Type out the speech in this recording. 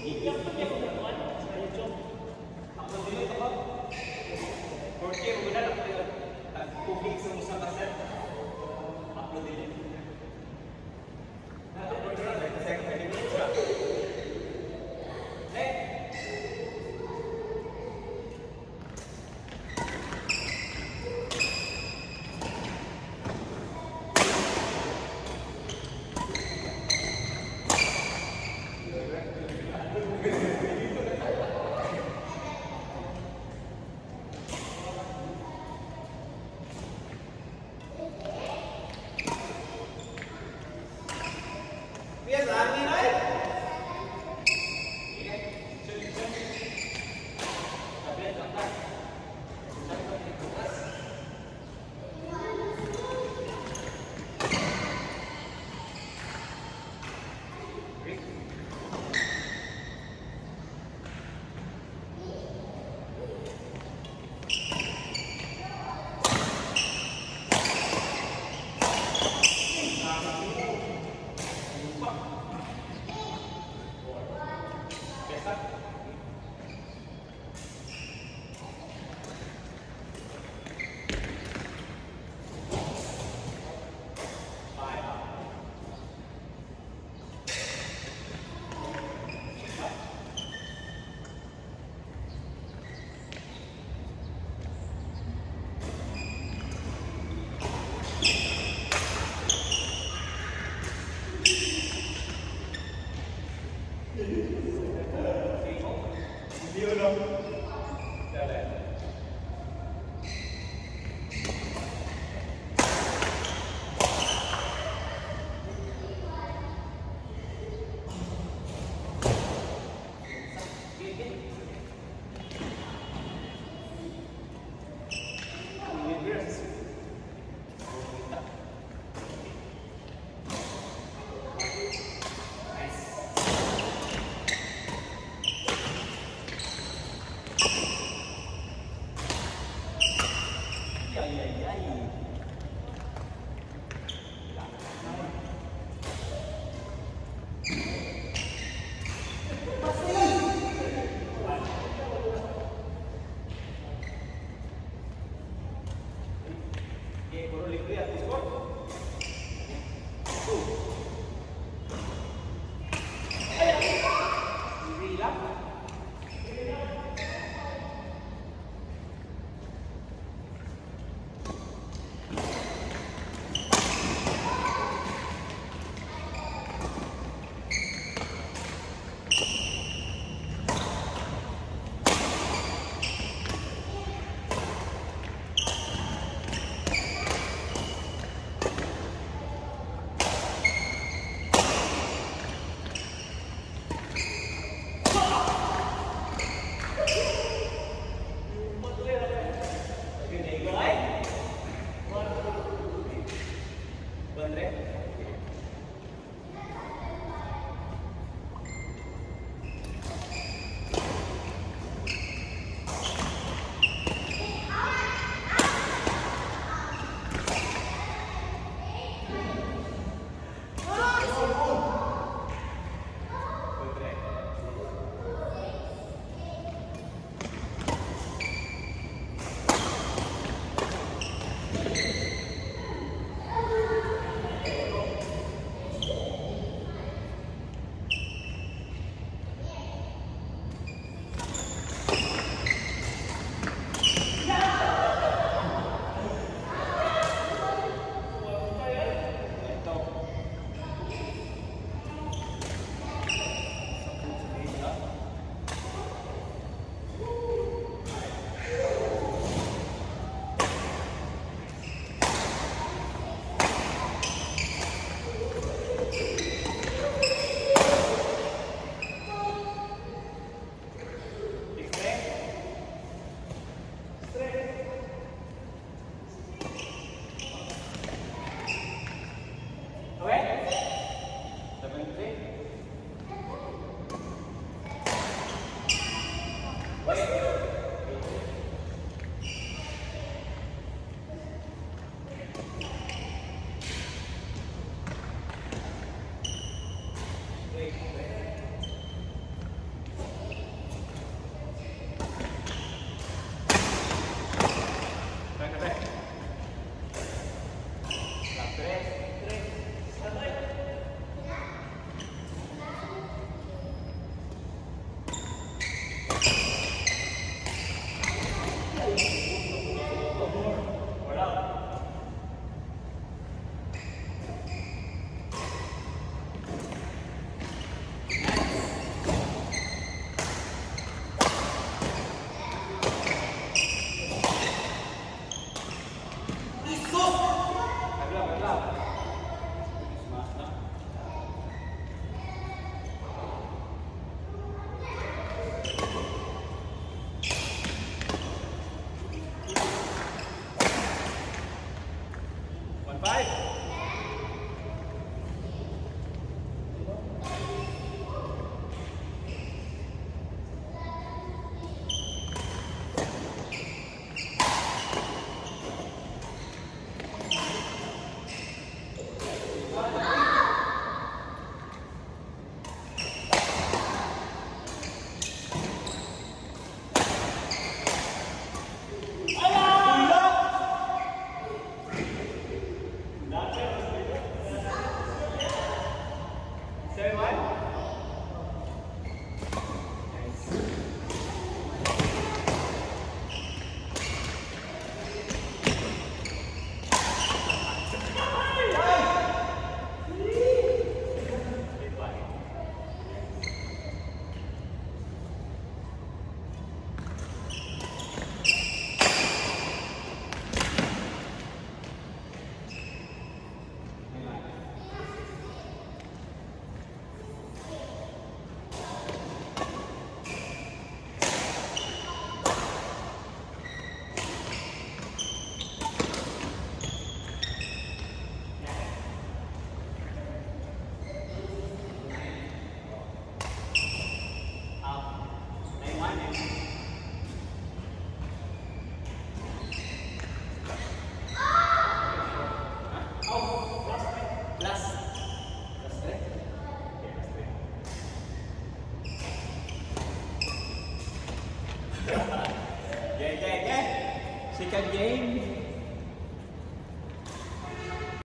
Okay, kemudian apa dia? Tak kuping semua pasal. Eh, upload dia. Yes, army, right? Por un libre a name